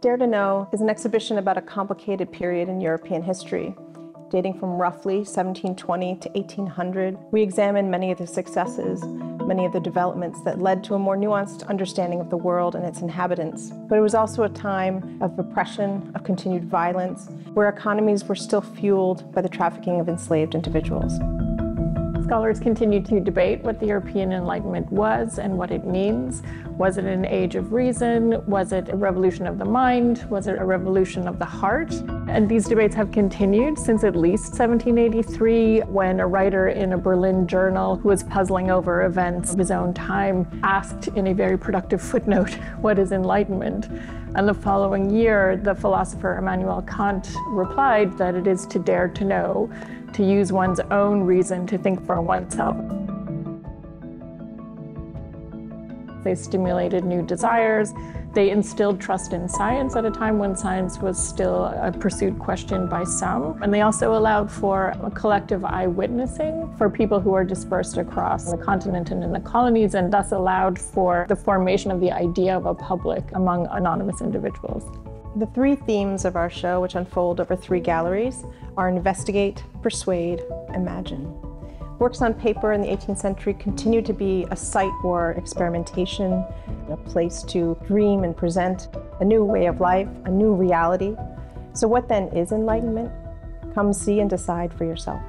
Dare to Know is an exhibition about a complicated period in European history, dating from roughly 1720 to 1800. We examine many of the successes, many of the developments that led to a more nuanced understanding of the world and its inhabitants. But it was also a time of oppression, of continued violence, where economies were still fueled by the trafficking of enslaved individuals. Scholars continue to debate what the European Enlightenment was and what it means. Was it an age of reason? Was it a revolution of the mind? Was it a revolution of the heart? And these debates have continued since at least 1783, when a writer in a Berlin journal who was puzzling over events of his own time asked in a very productive footnote, What is enlightenment? And the following year, the philosopher Immanuel Kant replied that it is to dare to know, to use one's own reason to think for oneself. They stimulated new desires. They instilled trust in science at a time when science was still a pursued question by some. And they also allowed for collective eyewitnessing for people who are dispersed across the continent and in the colonies, and thus allowed for the formation of the idea of a public among anonymous individuals. The three themes of our show, which unfold over three galleries, are investigate, persuade, imagine. Works on paper in the 18th century continue to be a site for experimentation, a place to dream and present a new way of life, a new reality. So, what then is enlightenment? Come see and decide for yourself.